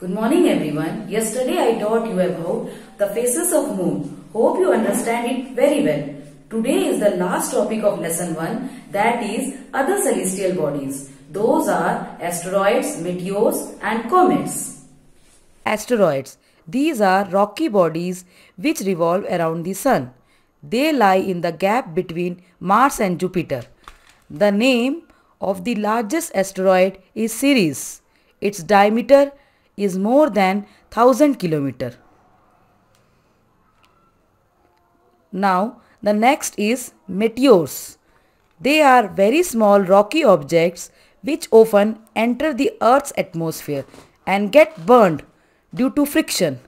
Good morning everyone. Yesterday I taught you about the phases of moon. Hope you understand it very well. Today is the last topic of lesson 1 that is other celestial bodies. Those are asteroids, meteors and comets. Asteroids. These are rocky bodies which revolve around the sun. They lie in the gap between Mars and Jupiter. The name of the largest asteroid is Ceres. Its diameter is more than 1000 km. Now the next is meteors. They are very small rocky objects which often enter the earth's atmosphere and get burned due to friction.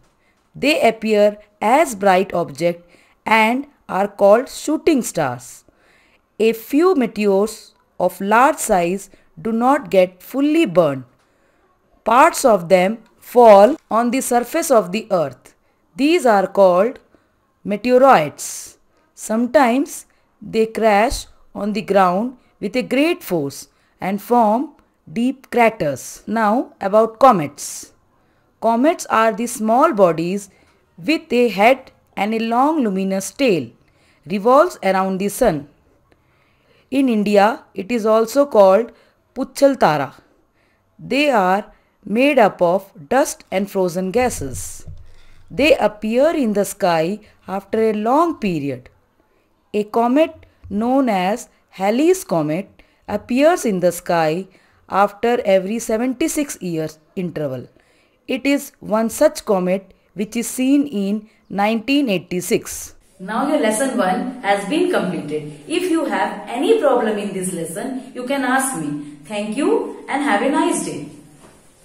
They appear as bright objects and are called shooting stars. A few meteors of large size do not get fully burned. Parts of them fall on the surface of the earth. These are called meteoroids. Sometimes they crash on the ground with a great force and form deep craters. Now about comets. Comets are the small bodies with a head and a long luminous tail, revolves around the sun. In India, it is also called Pucchal Tara. They are made up of dust and frozen gases. They appear in the sky after a long period. A comet known as Halley's Comet appears in the sky after every 76 years interval. It is one such comet which is seen in 1986. Now your lesson 1 has been completed. If you have any problem in this lesson, you can ask me. Thank you and have a nice day.